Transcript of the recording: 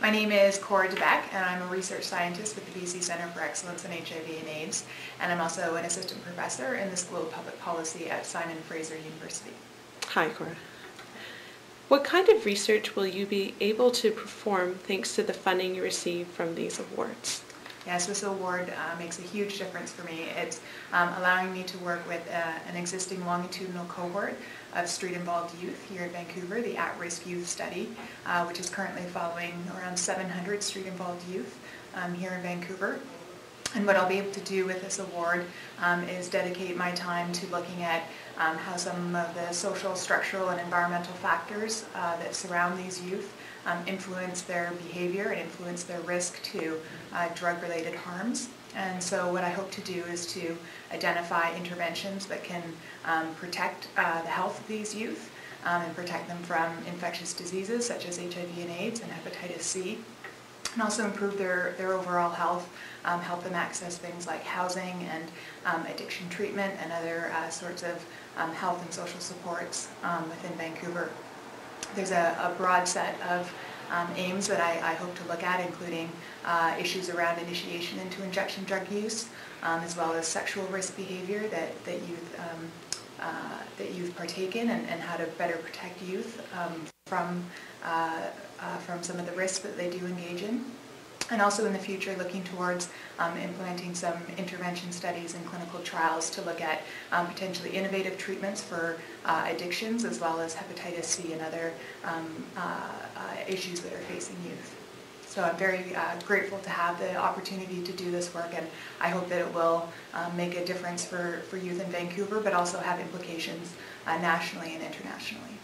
My name is Kora DeBeck, and I'm a research scientist with the BC Centre for Excellence in HIV and AIDS, and I'm also an assistant professor in the School of Public Policy at Simon Fraser University. Hi, Kora. What kind of research will you be able to perform thanks to the funding you receive from these awards? Yes, this award uh, makes a huge difference for me. It's um, allowing me to work with uh, an existing longitudinal cohort of street-involved youth here in Vancouver, the At-Risk Youth Study, uh, which is currently following around 700 street-involved youth um, here in Vancouver. And what I'll be able to do with this award um, is dedicate my time to looking at um, how some of the social, structural, and environmental factors uh, that surround these youth um, influence their behavior and influence their risk to uh, drug-related harms. And so what I hope to do is to identify interventions that can um, protect uh, the health of these youth um, and protect them from infectious diseases such as HIV and AIDS and hepatitis C and also improve their, their overall health, um, help them access things like housing and um, addiction treatment and other uh, sorts of um, health and social supports um, within Vancouver. There's a, a broad set of um, aims that I, I, hope to look at, including uh, issues around initiation into injection drug use, um, as well as sexual risk behavior that, that youth uh, that youth partake in and, and, how to better protect youth from from some of the risks that they do engage in. And also in the future looking towards um, implementing some intervention studies and clinical trials to look at um, potentially innovative treatments for uh, addictions as well as hepatitis C and other um, uh, uh, issues that are facing youth. So I'm very uh, grateful to have the opportunity to do this work and I hope that it will um, make a difference for, for youth in Vancouver but also have implications uh, nationally and internationally.